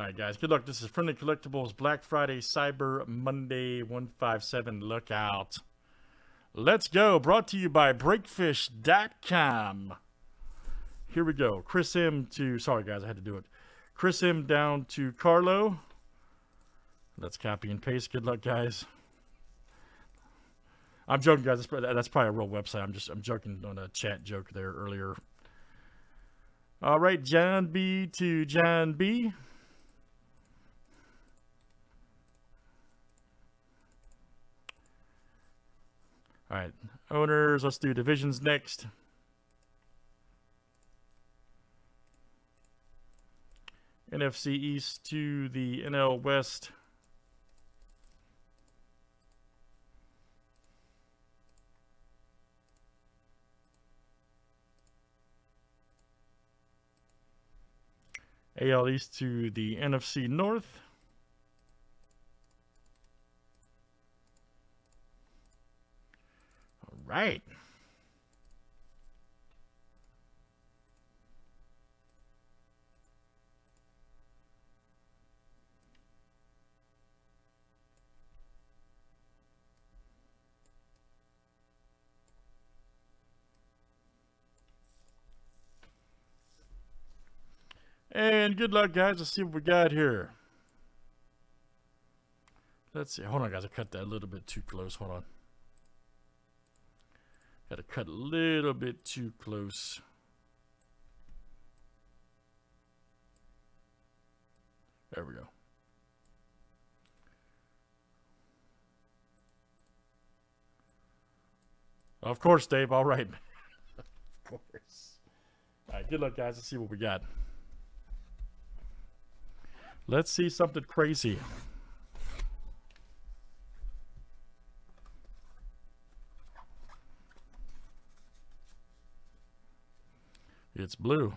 All right, guys. Good luck. This is Friendly Collectibles Black Friday Cyber Monday 157. Look out. Let's go. Brought to you by Breakfish.com. Here we go. Chris M to, sorry guys, I had to do it. Chris M down to Carlo. Let's copy and paste. Good luck, guys. I'm joking, guys. That's probably, that's probably a real website. I'm just I'm joking on a chat joke there earlier. All right, John B to John B. All right, owners. Let's do divisions next. NFC East to the NL West. AL East to the NFC North. Right. And good luck, guys. Let's see what we got here. Let's see. Hold on, guys. I cut that a little bit too close. Hold on. Got to cut a little bit too close. There we go. Of course, Dave. All right. of course. All right. Good luck, guys. Let's see what we got. Let's see something crazy. It's blue.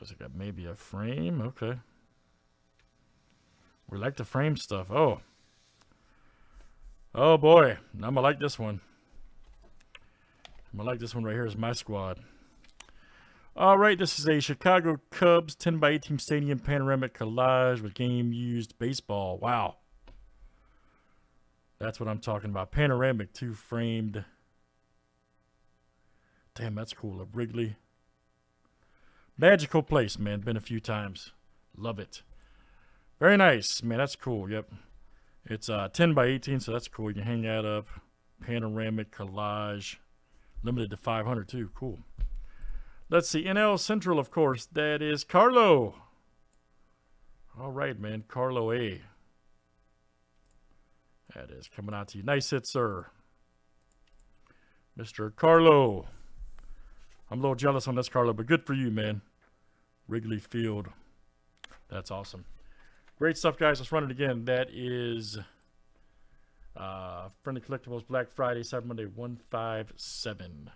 Looks like maybe a frame. Okay. We like the frame stuff. Oh. Oh boy. I'm to like this one. I'm to like this one right here is my squad. All right, this is a Chicago Cubs 10 by 18 stadium panoramic collage with game used baseball. Wow. That's what I'm talking about. Panoramic, two framed. Damn, that's cool. A Wrigley. Magical place, man. Been a few times. Love it. Very nice, man. That's cool. Yep. It's uh, 10 by 18, so that's cool. You can hang that up. Panoramic collage. Limited to 500, too. Cool. Let's see. NL Central, of course. That is Carlo. All right, man. Carlo A. That is coming out to you. Nice hit, sir. Mr. Carlo. I'm a little jealous on this, Carlo, but good for you, man. Wrigley Field. That's awesome. Great stuff, guys. Let's run it again. That is uh, Friendly Collectibles Black Friday, Cyber Monday 157.